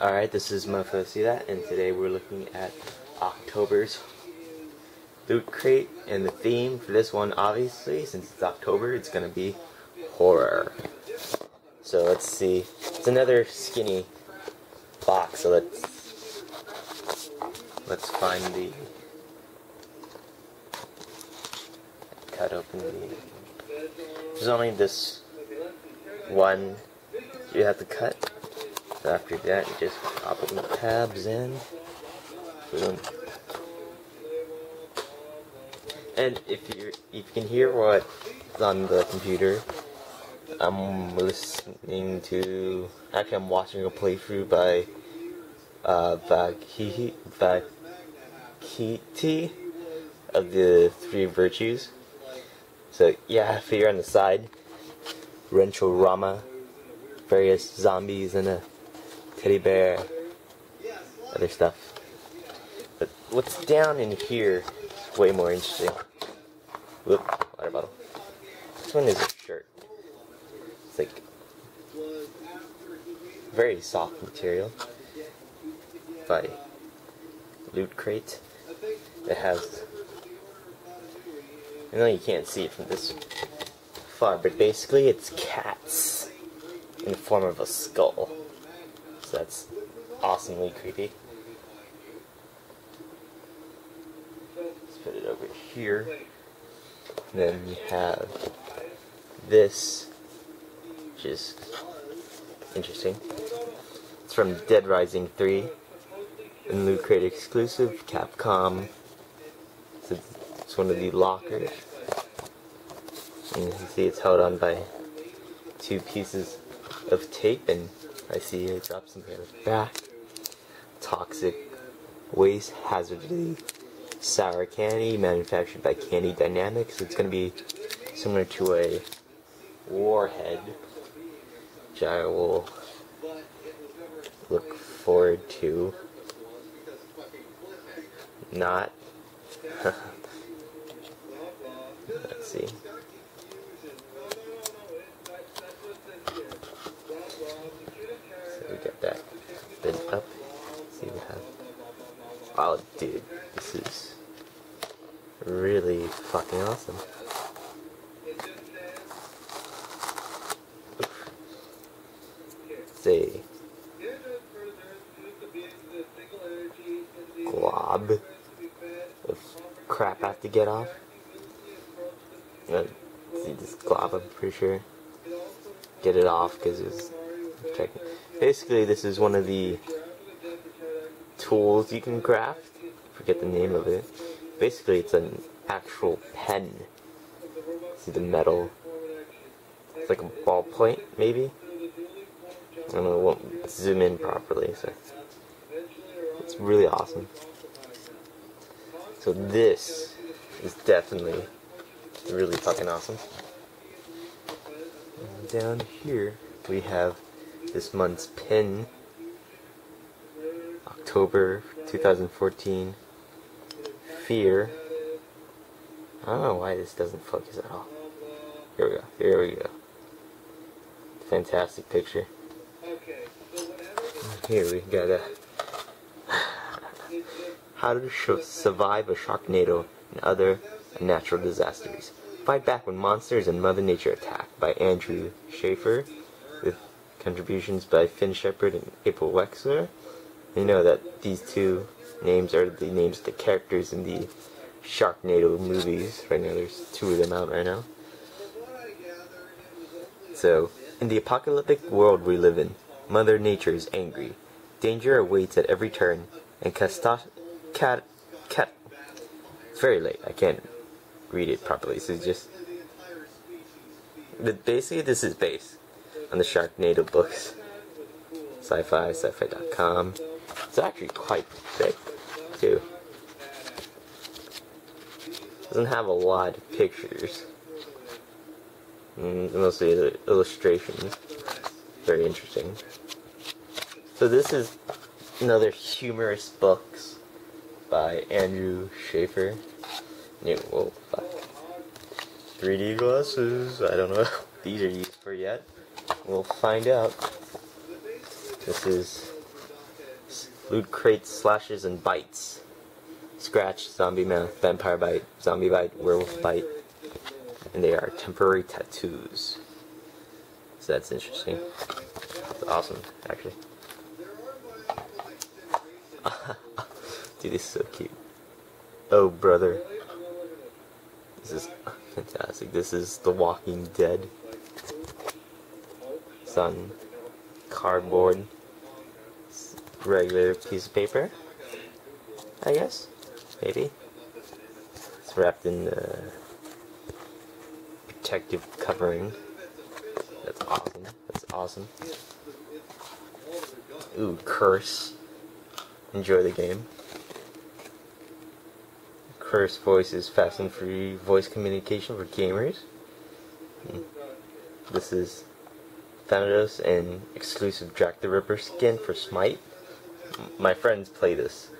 Alright, this is MoFoCThat, and today we're looking at October's Loot Crate, and the theme for this one, obviously, since it's October, it's gonna be horror. So let's see. It's another skinny box, so let's let's find the cut open the there's only this one you have to cut so after that, you just pop the tabs in. Boom. And if you if you can hear what's on the computer, I'm listening to. Actually, I'm watching a playthrough by uh, Vakiti of the Three Virtues. So yeah, if you're on the side, Rencho Rama, various zombies and a teddy bear, other stuff. But what's down in here is way more interesting. Whoop, water bottle. This one is a shirt. It's like very soft material by Loot Crate. It has. I know you can't see it from this far, but basically it's cats in the form of a skull. So that's awesomely creepy. Let's put it over here. Then we have this, which is interesting. It's from Dead Rising 3, and Loot Crate exclusive, Capcom. it's one of the lockers. And you can see it's held on by two pieces of tape and I see it drops something on back. Toxic waste hazardly sour candy manufactured by Candy Dynamics. It's going to be similar to a warhead, which I will look forward to. Not. Let's see. up. see what happens. Oh, dude, this is really fucking awesome. See. glob of crap I have to get off. see this glob, I'm pretty sure. Get it off because it's. Basically, this is one of the tools you can craft. Forget the name of it. Basically, it's an actual pen. See the metal? It's like a ballpoint, maybe? I don't know, it won't zoom in properly, so. It's really awesome. So this is definitely really fucking awesome. And down here, we have this month's pin October 2014 Fear. I don't know why this doesn't focus at all. Here we go. Here we go. Fantastic picture. Here we got a how to survive a sharknado and other natural disasters. Fight back when monsters and mother nature attack by Andrew Shaffer with contributions by Fin Shepard and April Wexler. You know that these two names are the names of the characters in the Sharknado movies. Right now, there's two of them out right now. So, in the apocalyptic world we live in, Mother Nature is angry. Danger awaits at every turn, and Castas... Cat... Cat... It's very late. I can't read it properly, so just... But basically, this is based on the Sharknado books. Sci-fi, sci-fi.com. It's actually quite thick, too. Doesn't have a lot of pictures. Mm, mostly illustrations. Very interesting. So this is another humorous books by Andrew Shaffer. New, whoa, fuck. 3D glasses. I don't know these are used for yet. We'll find out. This is Loot crates, slashes, and bites. Scratch, zombie mouth, vampire bite, zombie bite, werewolf bite. And they are temporary tattoos. So that's interesting. That's awesome, actually. Dude, this is so cute. Oh, brother. This is fantastic. This is The Walking Dead. On cardboard. Regular piece of paper. I guess. Maybe. It's wrapped in the protective covering. That's awesome. That's awesome. Ooh, curse. Enjoy the game. Curse voice is fast and free voice communication for gamers. Hmm. This is Thanatos and exclusive Jack the Ripper skin for Smite. My friends play this.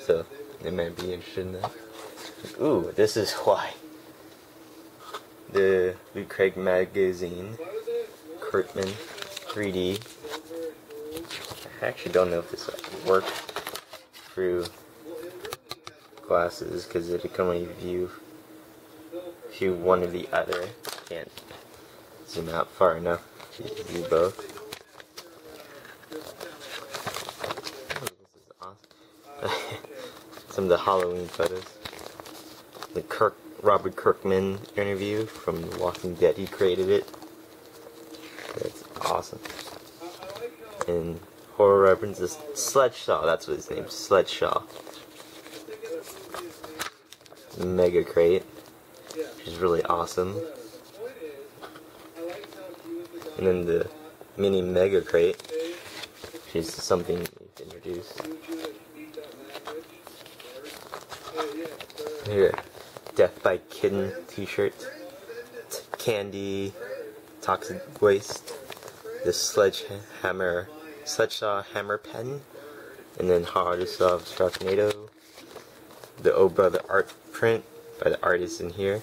So, they might be interested in that. Ooh, this is why. The Loot Crate magazine, Kurtman 3D. I actually don't know if this works through glasses because it can only view view one or the other. Can't zoom out far enough to view both. Oh, this is awesome. Some of the Halloween photos. The Kirk Robert Kirkman interview from The Walking Dead. He created it. That's awesome. And horror references. Sledgesaw, that's what his name is. Sledgesaw. Mega Crate, which is really awesome. And then the mini Mega Crate, which is something we've introduced. Here, Death by Kitten t-shirt, candy, toxic waste, the sledgehammer, sledgesaw hammer pen, and then Hardest of Sharknado, the Oh Brother art print by the artist in here.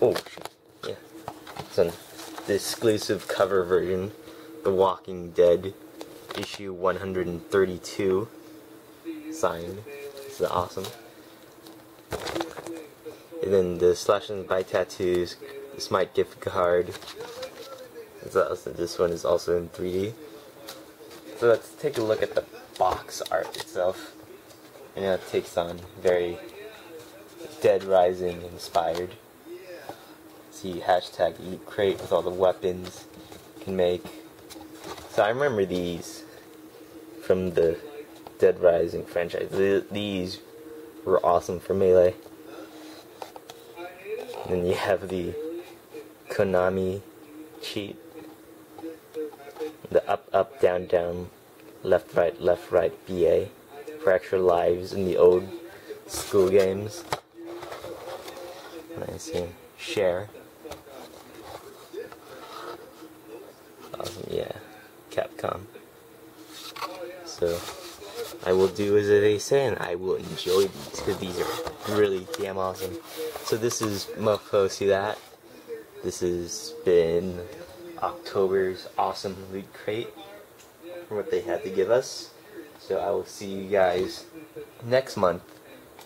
Oh, yeah. It's an exclusive cover version, The Walking Dead, issue 132, signed. This is awesome. And then the slash and bite tattoos, Smite gift card. This one is also in 3D. So let's take a look at the box art itself. And it takes on very Dead Rising inspired. See hashtag Loot Crate with all the weapons you can make. So I remember these from the Dead Rising franchise. these were awesome for Melee. Then you have the Konami cheat. The up, up, down, down, left, right, left, right, BA for extra lives in the old school games. I see. Share. Awesome, yeah. Capcom. So, I will do as they say and I will enjoy these because these are really damn awesome. So this is Mofo, see that? This has been October's awesome loot crate from what they had to give us. So I will see you guys next month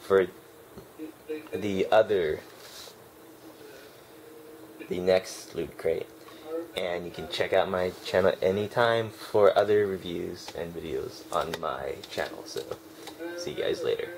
for the other the next loot crate and you can check out my channel anytime for other reviews and videos on my channel. So see you guys later